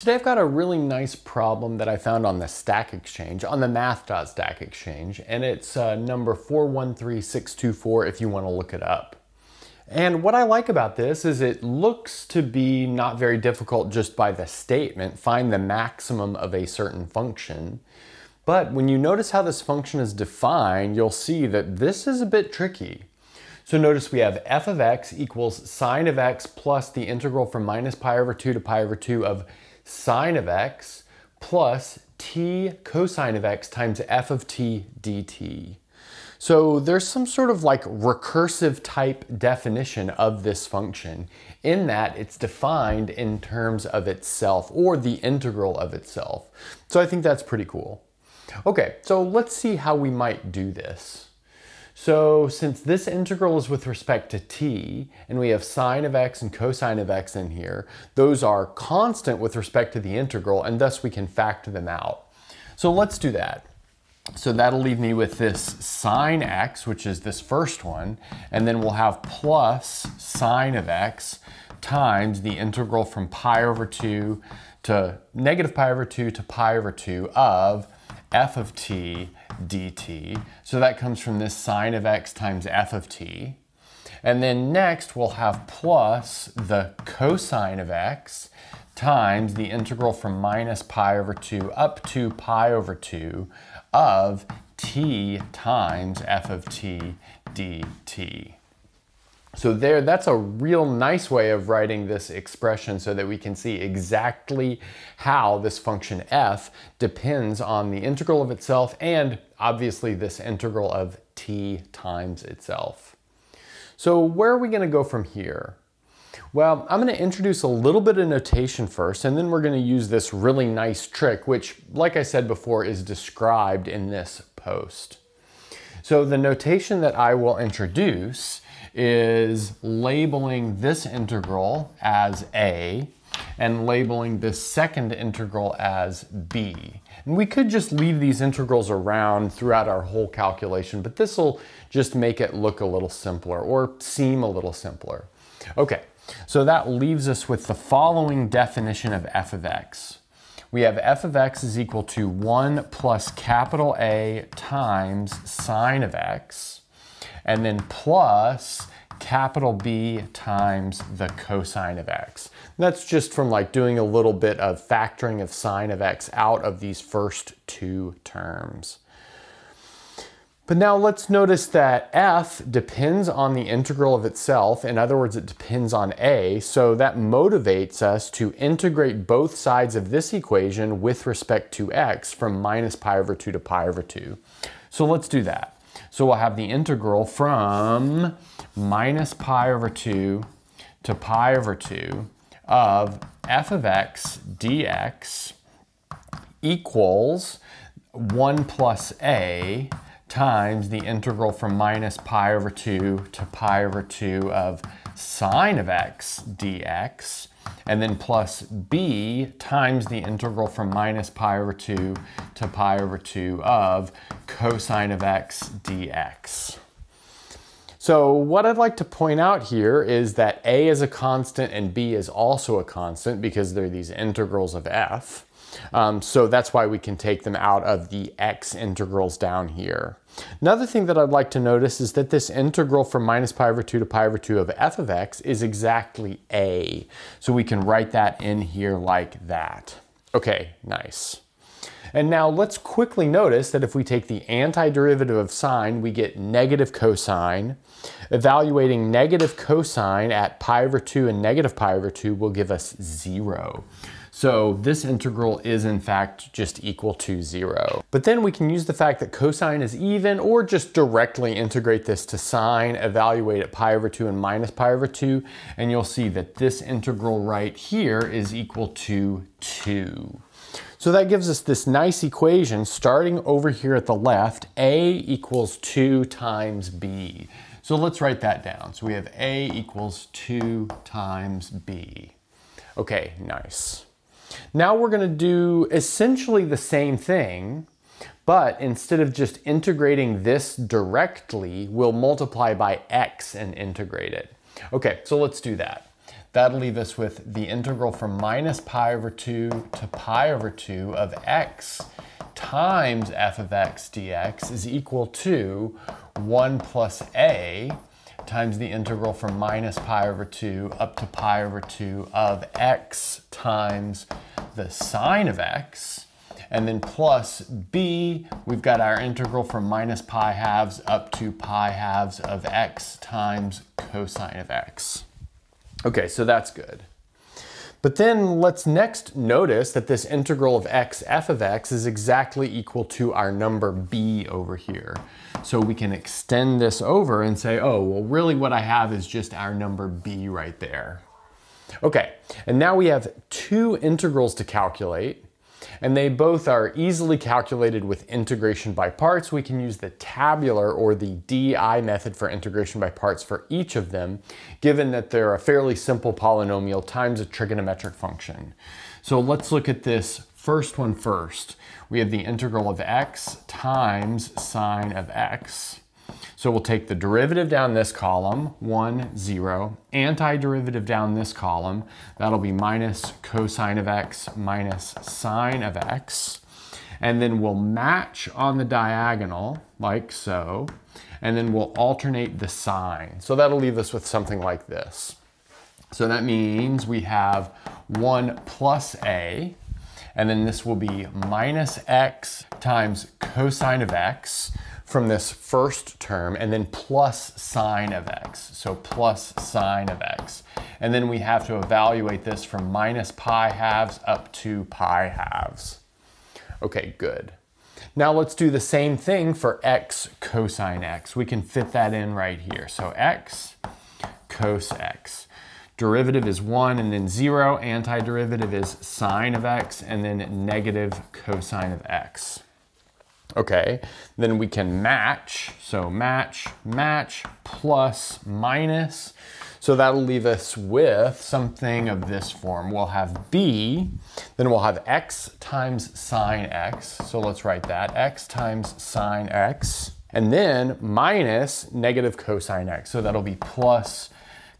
Today I've got a really nice problem that I found on the Stack Exchange, on the math.stack exchange, and it's uh, number 413624 if you want to look it up. And what I like about this is it looks to be not very difficult just by the statement, find the maximum of a certain function. But when you notice how this function is defined, you'll see that this is a bit tricky. So notice we have f of x equals sine of x plus the integral from minus pi over 2 to pi over 2 of sine of x plus t cosine of x times f of t dt. So there's some sort of like recursive type definition of this function in that it's defined in terms of itself or the integral of itself. So I think that's pretty cool. Okay, so let's see how we might do this. So since this integral is with respect to t, and we have sine of x and cosine of x in here, those are constant with respect to the integral, and thus we can factor them out. So let's do that. So that'll leave me with this sine x, which is this first one, and then we'll have plus sine of x times the integral from pi over 2 to negative pi over 2 to pi over 2 of f of t dt. So that comes from this sine of x times f of t. And then next we'll have plus the cosine of x times the integral from minus pi over 2 up to pi over 2 of t times f of t dt. So there, that's a real nice way of writing this expression so that we can see exactly how this function f depends on the integral of itself and obviously this integral of t times itself. So where are we gonna go from here? Well, I'm gonna introduce a little bit of notation first, and then we're gonna use this really nice trick, which, like I said before, is described in this post. So the notation that I will introduce is labeling this integral as a and labeling this second integral as b. And we could just leave these integrals around throughout our whole calculation, but this will just make it look a little simpler or seem a little simpler. Okay, so that leaves us with the following definition of f of x. We have f of x is equal to 1 plus capital A times sine of x and then plus capital B times the cosine of x. That's just from like doing a little bit of factoring of sine of x out of these first two terms. But now let's notice that f depends on the integral of itself. In other words, it depends on a. So that motivates us to integrate both sides of this equation with respect to x from minus pi over 2 to pi over 2. So let's do that. So we'll have the integral from minus pi over 2 to pi over 2 of f of x dx equals 1 plus a times the integral from minus pi over 2 to pi over 2 of sine of x dx and then plus b times the integral from minus pi over 2 to pi over 2 of cosine of x dx. So what I'd like to point out here is that a is a constant and b is also a constant because they're these integrals of f. Um, so that's why we can take them out of the x integrals down here. Another thing that I'd like to notice is that this integral from minus pi over 2 to pi over 2 of f of x is exactly a. So we can write that in here like that. Okay, nice. And now let's quickly notice that if we take the antiderivative of sine, we get negative cosine. Evaluating negative cosine at pi over 2 and negative pi over 2 will give us 0. So this integral is in fact just equal to zero. But then we can use the fact that cosine is even or just directly integrate this to sine, evaluate at pi over 2 and minus pi over 2, and you'll see that this integral right here is equal to 2. So that gives us this nice equation starting over here at the left, A equals 2 times B. So let's write that down. So we have A equals 2 times B. Okay, nice. Now we're going to do essentially the same thing, but instead of just integrating this directly, we'll multiply by x and integrate it. Okay, so let's do that. That'll leave us with the integral from minus pi over 2 to pi over 2 of x times f of x dx is equal to 1 plus a times the integral from minus pi over 2 up to pi over 2 of x times the sine of x. And then plus b, we've got our integral from minus pi halves up to pi halves of x times cosine of x. Okay, so that's good. But then let's next notice that this integral of x f of x is exactly equal to our number b over here. So we can extend this over and say, oh, well, really what I have is just our number b right there. Okay, and now we have two integrals to calculate and they both are easily calculated with integration by parts. We can use the tabular or the DI method for integration by parts for each of them, given that they're a fairly simple polynomial times a trigonometric function. So let's look at this first one first. We have the integral of x times sine of x. So we'll take the derivative down this column, 1, 0, antiderivative down this column, that'll be minus cosine of x minus sine of x. And then we'll match on the diagonal, like so, and then we'll alternate the sign. So that'll leave us with something like this. So that means we have 1 plus a, and then this will be minus x times cosine of x, from this first term and then plus sine of x. So plus sine of x. And then we have to evaluate this from minus pi halves up to pi halves. Okay, good. Now let's do the same thing for x cosine x. We can fit that in right here. So x cos x. Derivative is 1 and then 0. Antiderivative is sine of x and then negative cosine of x. Okay, then we can match. So match, match, plus, minus. So that'll leave us with something of this form. We'll have b, then we'll have x times sine x. So let's write that, x times sine x. And then minus negative cosine x. So that'll be plus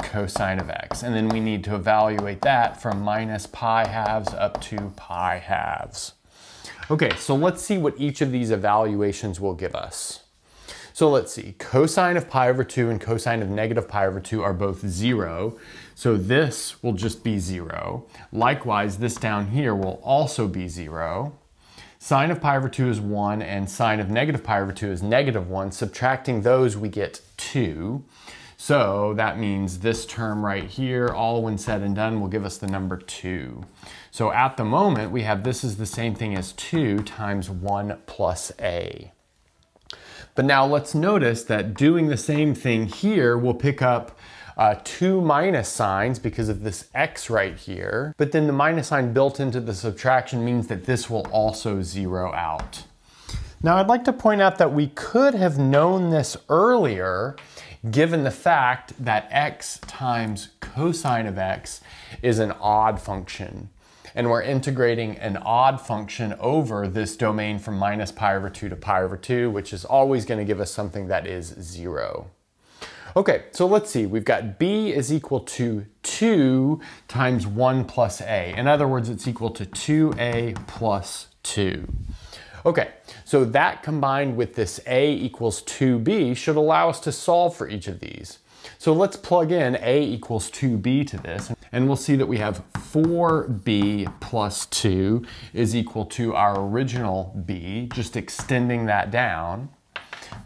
cosine of x. And then we need to evaluate that from minus pi halves up to pi halves. Okay, so let's see what each of these evaluations will give us. So let's see, cosine of pi over 2 and cosine of negative pi over 2 are both 0. So this will just be 0. Likewise, this down here will also be 0. Sine of pi over 2 is 1 and sine of negative pi over 2 is negative 1. Subtracting those, we get 2. So that means this term right here, all when said and done, will give us the number 2. So at the moment, we have this is the same thing as 2 times 1 plus a. But now let's notice that doing the same thing here, we'll pick up uh, two minus signs because of this x right here. But then the minus sign built into the subtraction means that this will also zero out. Now I'd like to point out that we could have known this earlier given the fact that x times cosine of x is an odd function and we're integrating an odd function over this domain from minus pi over 2 to pi over 2, which is always going to give us something that is 0. Okay, so let's see. We've got b is equal to 2 times 1 plus a. In other words, it's equal to 2a plus 2. Okay, so that combined with this a equals 2b should allow us to solve for each of these. So let's plug in a equals 2b to this, and we'll see that we have 4b plus 2 is equal to our original b, just extending that down.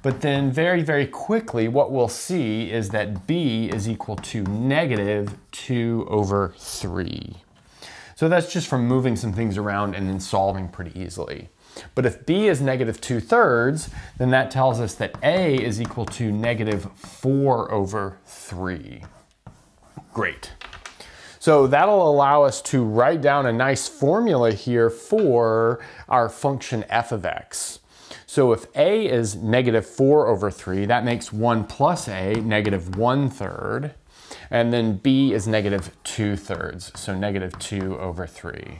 But then very, very quickly, what we'll see is that b is equal to negative 2 over 3. So that's just from moving some things around and then solving pretty easily. But if b is negative 2 thirds, then that tells us that a is equal to negative 4 over 3. Great. So that'll allow us to write down a nice formula here for our function f of x. So if a is negative 4 over 3, that makes 1 plus a negative 1 third. And then b is negative 2 thirds, so negative 2 over 3.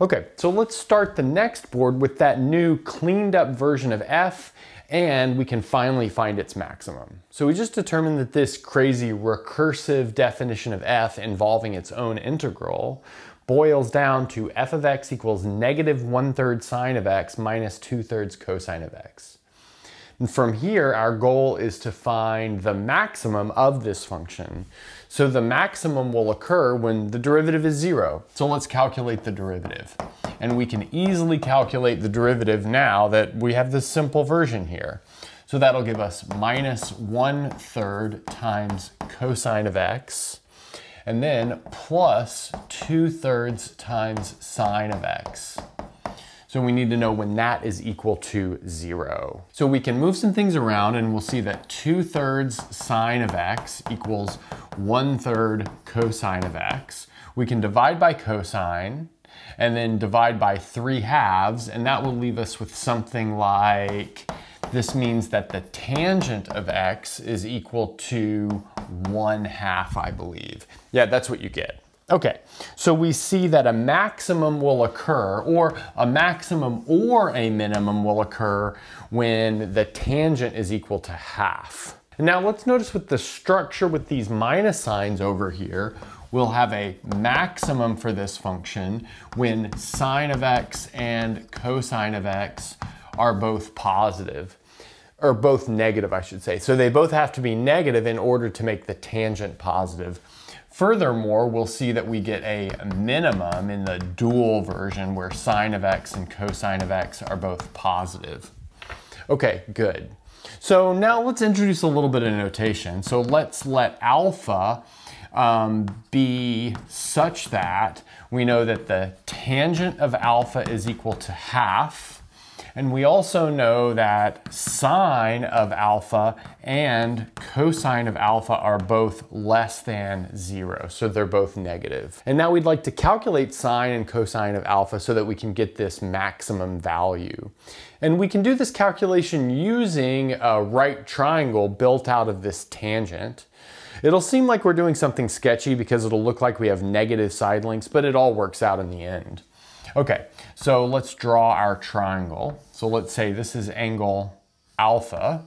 Okay, so let's start the next board with that new cleaned up version of f and we can finally find its maximum. So we just determined that this crazy recursive definition of f involving its own integral boils down to f of x equals negative one third sine of x minus two thirds cosine of x. And from here, our goal is to find the maximum of this function. So the maximum will occur when the derivative is zero. So let's calculate the derivative. And we can easily calculate the derivative now that we have this simple version here. So that'll give us minus one third times cosine of x and then plus 2 thirds times sine of x. So we need to know when that is equal to zero. So we can move some things around and we'll see that 2 thirds sine of x equals 1 third cosine of x. We can divide by cosine and then divide by 3 halves and that will leave us with something like this means that the tangent of x is equal to 1 half, I believe. Yeah, that's what you get. Okay, so we see that a maximum will occur, or a maximum or a minimum will occur when the tangent is equal to half. Now let's notice with the structure with these minus signs over here, we'll have a maximum for this function when sine of x and cosine of x are both positive or both negative, I should say. So they both have to be negative in order to make the tangent positive. Furthermore, we'll see that we get a minimum in the dual version where sine of x and cosine of x are both positive. Okay, good. So now let's introduce a little bit of notation. So let's let alpha um, be such that we know that the tangent of alpha is equal to half and we also know that sine of alpha and cosine of alpha are both less than zero, so they're both negative. And now we'd like to calculate sine and cosine of alpha so that we can get this maximum value. And we can do this calculation using a right triangle built out of this tangent. It'll seem like we're doing something sketchy because it'll look like we have negative side lengths, but it all works out in the end. Okay, so let's draw our triangle. So let's say this is angle alpha.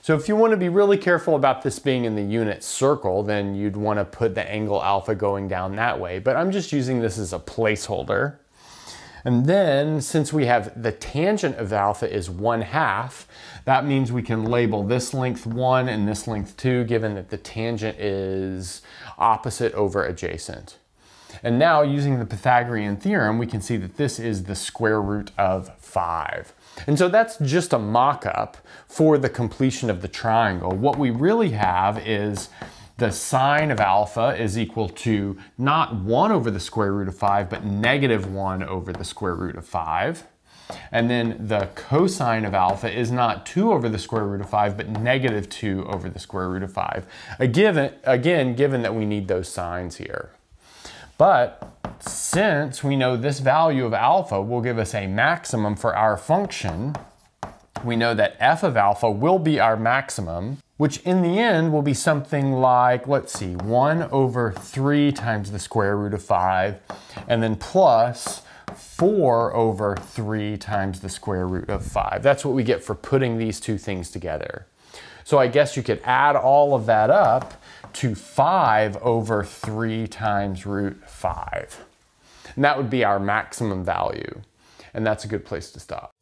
So if you want to be really careful about this being in the unit circle, then you'd want to put the angle alpha going down that way. But I'm just using this as a placeholder. And then since we have the tangent of alpha is one half, that means we can label this length one and this length two, given that the tangent is opposite over adjacent. And now using the Pythagorean theorem, we can see that this is the square root of five. And so that's just a mock-up for the completion of the triangle. What we really have is the sine of alpha is equal to not 1 over the square root of 5, but negative 1 over the square root of 5. And then the cosine of alpha is not 2 over the square root of 5, but negative 2 over the square root of 5. Again, again given that we need those signs here. But since we know this value of alpha will give us a maximum for our function, we know that f of alpha will be our maximum, which in the end will be something like, let's see, 1 over 3 times the square root of 5, and then plus 4 over 3 times the square root of 5. That's what we get for putting these two things together. So I guess you could add all of that up to 5 over 3 times root 5. And that would be our maximum value. And that's a good place to stop.